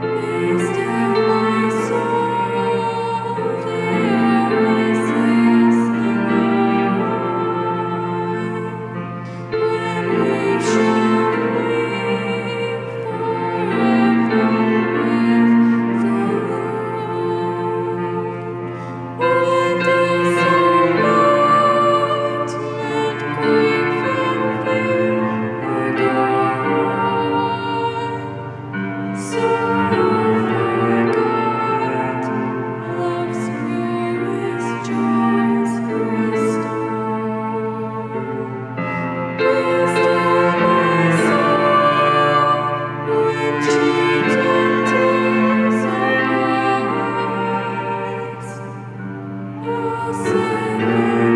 Peace. So